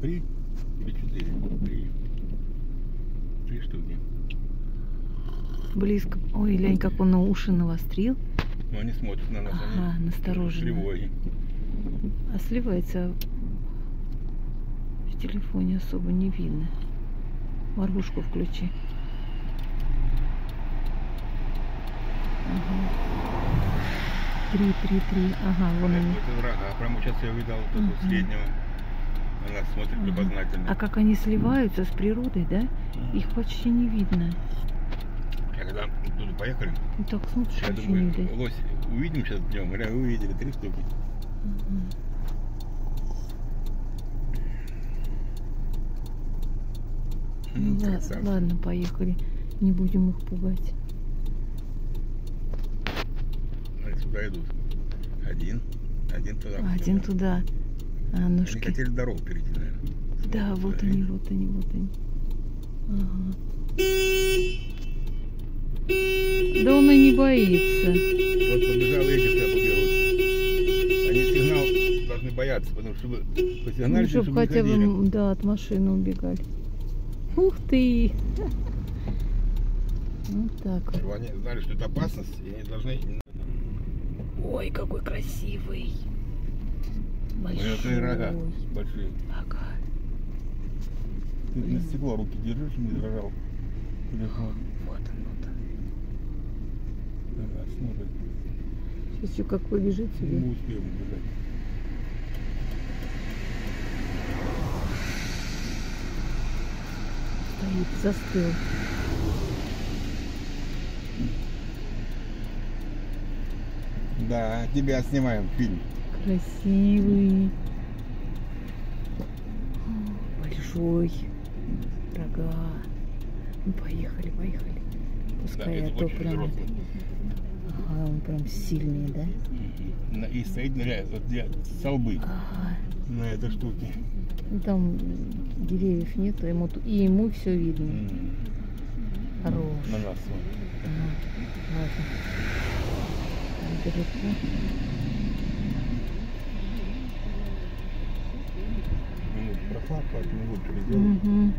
Три или четыре? Три. Три штуки. Близко. Ой, глянь, как он на уши навострил. Но они смотрят на нас. Ага, они настороженно. Тревоги. А сливается в телефоне особо не видно. Маргушку включи. Ага. Три, три, три. Ага, вон они. Это врага. Прямо сейчас я увидел вот этого Мгм. среднего. Она смотрит любознательно. А как они сливаются с природой, да? Их почти не видно. Когда туда поехали, Ну так смотришь, я не думаю, видать. лось увидим сейчас днем. Говоря, увидели три штуки. Ну, ла- красавцы. ладно, поехали. Не будем их пугать. Они сюда идут. Один. Один туда. Один туда. А, Они ножки. хотели дорогу перейти, наверное. Да, вот они, вот они, вот они. Ага. Да он и не боится. Вот побежал эти, кто побегут. Они сигнал должны бояться, потому что чтобы по сигналу, Ну, чтобы хотя бы да, от машины убегали. Ух ты! Вот так вот. Они знали, что это опасность, и они должны... Ой, какой красивый. Большой. это и рога большие. Ага. Ты Блин. на стекло руки держишь, не дрожал. Телефон. Вот он, вот он. Ага, смотрит. Сейчас еще как побежит Не сюда. успеем убежать. Стоит, застыл. Да, тебя снимаем фильм. Красивый. Большой. Рога. Ну, поехали, поехали. Пускай, да, а то прям... взрослый. Ага, он прям сильный, да? И стоит ныряет, вот столбы Ага. на этой штуке. Ну, там деревьев нету, ему, и ему все видно. М, Хорош. На нас. Ага, ладно. Там далеко. От него переделать. Мгм.